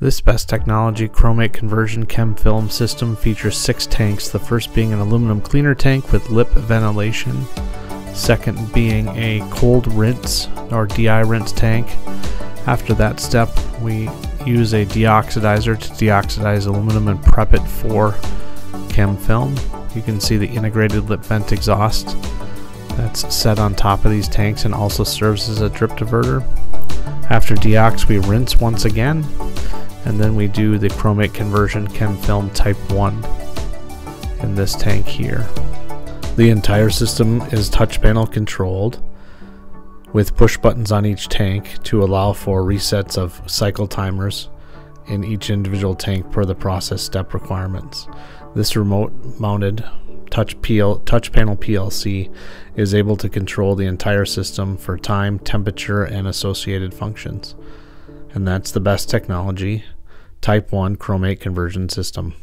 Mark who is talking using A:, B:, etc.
A: This best technology chromate conversion chem film system features six tanks, the first being an aluminum cleaner tank with lip ventilation, second being a cold rinse or DI rinse tank. After that step, we use a deoxidizer to deoxidize aluminum and prep it for chem film. You can see the integrated lip vent exhaust that's set on top of these tanks and also serves as a drip diverter. After deox, we rinse once again and then we do the chromate conversion chem film type 1 in this tank here. The entire system is touch panel controlled with push buttons on each tank to allow for resets of cycle timers in each individual tank per the process step requirements. This remote mounted touch, PL, touch panel PLC is able to control the entire system for time, temperature, and associated functions and that's the best technology Type 1 chromate conversion system.